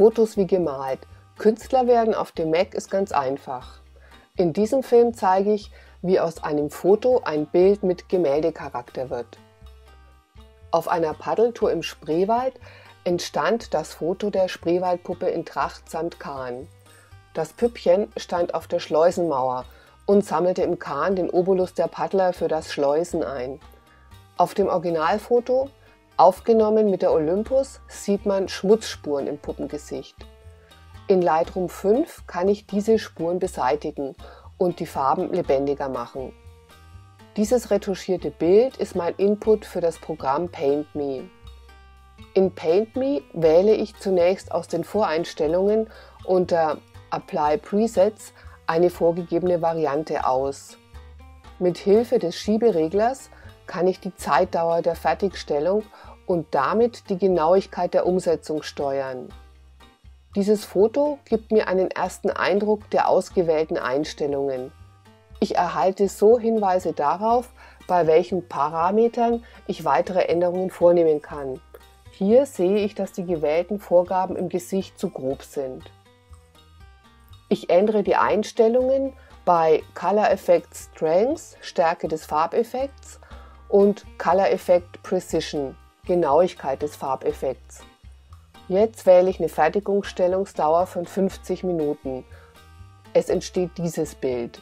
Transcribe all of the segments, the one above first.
Fotos wie gemalt. Künstler werden auf dem Mac ist ganz einfach. In diesem Film zeige ich, wie aus einem Foto ein Bild mit Gemäldecharakter wird. Auf einer Paddeltour im Spreewald entstand das Foto der Spreewaldpuppe in Tracht samt Kahn. Das Püppchen stand auf der Schleusenmauer und sammelte im Kahn den Obolus der Paddler für das Schleusen ein. Auf dem Originalfoto Aufgenommen mit der Olympus sieht man Schmutzspuren im Puppengesicht. In Lightroom 5 kann ich diese Spuren beseitigen und die Farben lebendiger machen. Dieses retuschierte Bild ist mein Input für das Programm PaintMe. In PaintMe wähle ich zunächst aus den Voreinstellungen unter Apply Presets eine vorgegebene Variante aus. Mit Hilfe des Schiebereglers kann ich die Zeitdauer der Fertigstellung und damit die Genauigkeit der Umsetzung steuern. Dieses Foto gibt mir einen ersten Eindruck der ausgewählten Einstellungen. Ich erhalte so Hinweise darauf, bei welchen Parametern ich weitere Änderungen vornehmen kann. Hier sehe ich, dass die gewählten Vorgaben im Gesicht zu grob sind. Ich ändere die Einstellungen bei Color Effect Strength, Stärke des Farbeffekts und Color Effect Precision, Genauigkeit des Farbeffekts. Jetzt wähle ich eine Fertigungsstellungsdauer von 50 Minuten. Es entsteht dieses Bild.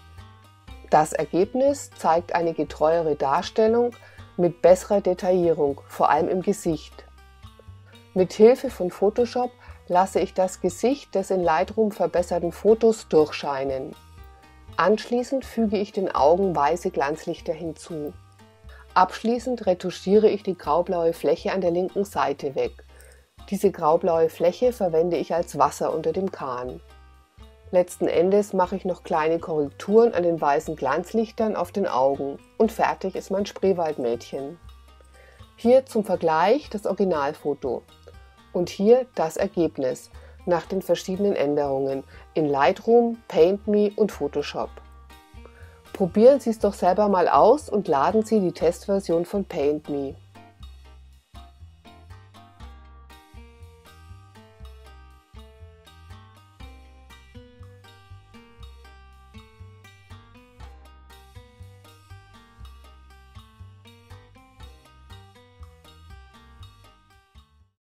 Das Ergebnis zeigt eine getreuere Darstellung mit besserer Detaillierung, vor allem im Gesicht. Mit Hilfe von Photoshop lasse ich das Gesicht des in Lightroom verbesserten Fotos durchscheinen. Anschließend füge ich den Augen weiße Glanzlichter hinzu. Abschließend retuschiere ich die graublaue Fläche an der linken Seite weg. Diese graublaue Fläche verwende ich als Wasser unter dem Kahn. Letzten Endes mache ich noch kleine Korrekturen an den weißen Glanzlichtern auf den Augen und fertig ist mein Spreewaldmädchen. Hier zum Vergleich das Originalfoto und hier das Ergebnis nach den verschiedenen Änderungen in Lightroom, PaintMe und Photoshop. Probieren Sie es doch selber mal aus und laden Sie die Testversion von PaintMe.